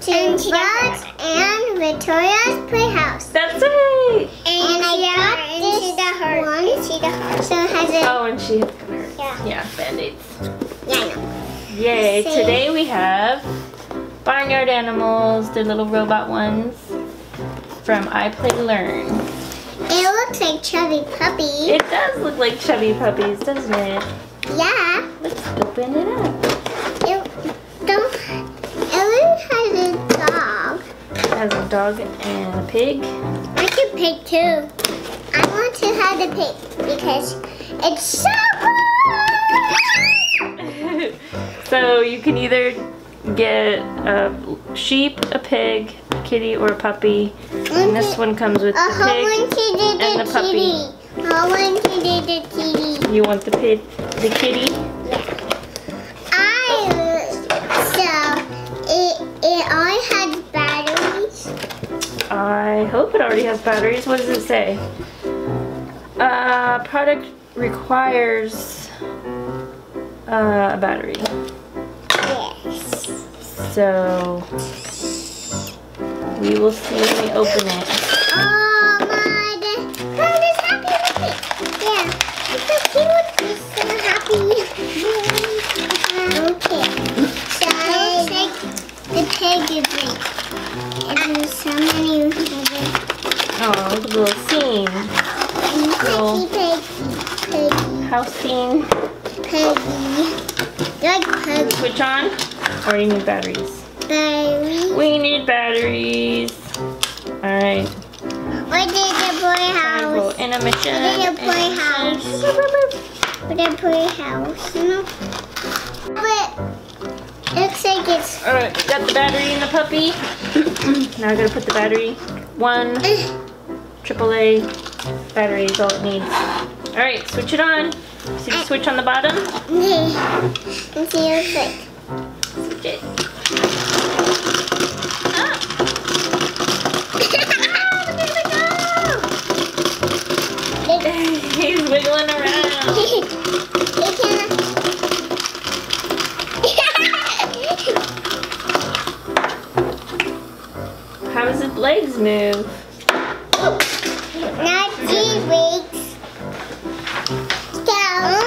to Dogs and Victoria's Playhouse. That's right. And, oh, I got this the heart. one. Into the heart. So it has a Oh, and she hit her. Yeah. Yeah, band-aids. yeah, I know. Yay, Say- today we have barnyard animals, the little robot ones from I Play Learn. It looks like Chubby Puppy. It does look like chubby puppies, doesn't it? yeah. Let's open it up. Has a dog and a pig. I can pig too. I want to have the pig because it's so cool. so you can either get a sheep, a pig, a kitty, or a puppy. And this one comes with A the pig. one to the, and the puppy. kitty. A whole one the, the kitty. You want the pig, the kitty? I hope it already has batteries. What does it say? Uh, product requires uh, a battery. Yes. So we will see when we open it. Oh my god. Happy with it. Yeah. It's so cute. He's so happy. okay. So looks like the pig is like and there's so many. Oh, look at the little scene. Piggy, piggy, piggy, House scene. piggy. Like pig Switch on. Or you need batteries. berry. We need batteries. Alright. What did the boy Time to go house? intermission. What did the boy house? What did the boy house? No. But it's Alright, got the battery in the puppy. now I gotta put the battery. One AAA battery is all it needs. Alright, switch it on. See the switch on the bottom? okay. Let's see what it looks like. Switch it. Legs move? Not weeks. So I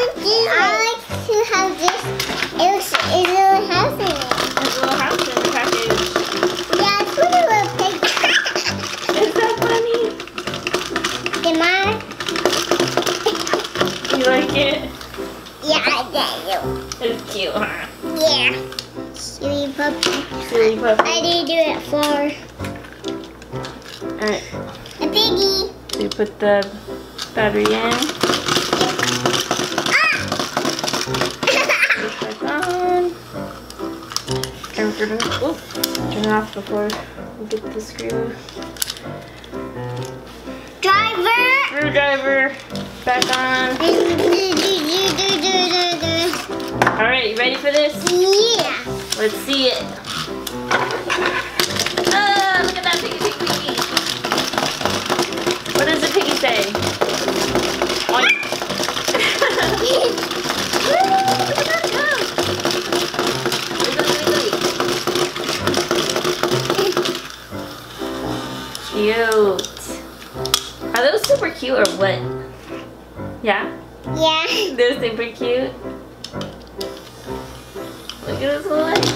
like to have this. It looks it's a little house in it. His little house in the package. Yeah, it's put a little pig. Is that funny? Am I? You like it? Yeah, I do. It's cute, huh? Yeah. Silly puppy. Silly puppy. I did do it for Alright, a piggy. you put the battery in. Ah! Back on. We're gonna oh, turn it off before we get the screw. Driver. Screwdriver back on. Alright, you ready for this? Yeah. Let's see it. Cute or what? Yeah? Yeah. They're super cute. Look at this legs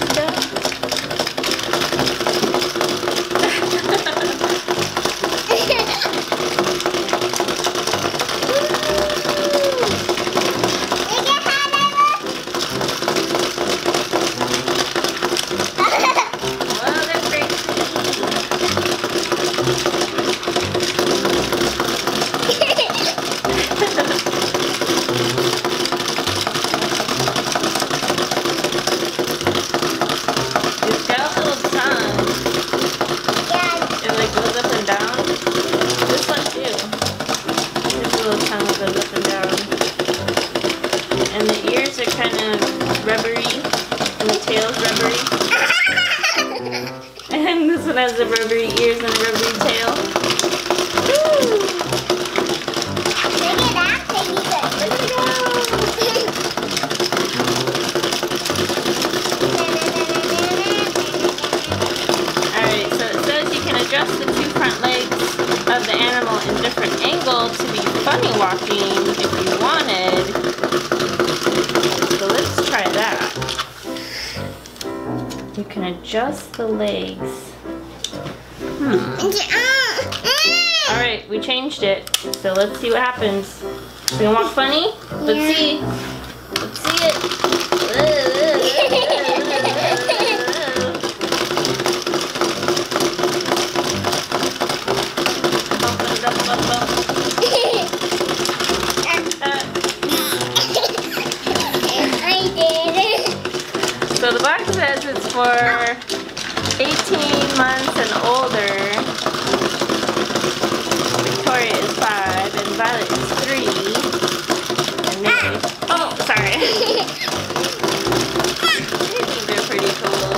This one has the rubbery ears and rubbery tail. Alright, so it says you can adjust the two front legs of the animal in different angles to be funny walking if you wanted. So let's try that. You can adjust the legs uh, Alright, we changed it. So let's see what happens. We gonna walk funny? Let's Yeah. see. Let's see it. I did. So the box says it's for 18 months and older. Victoria is 5 and Violet is 3. And Mary. Oh, sorry. These are pretty cool.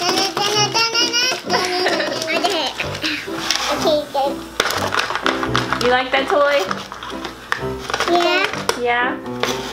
Okay, good. You like that toy? Yeah. Yeah?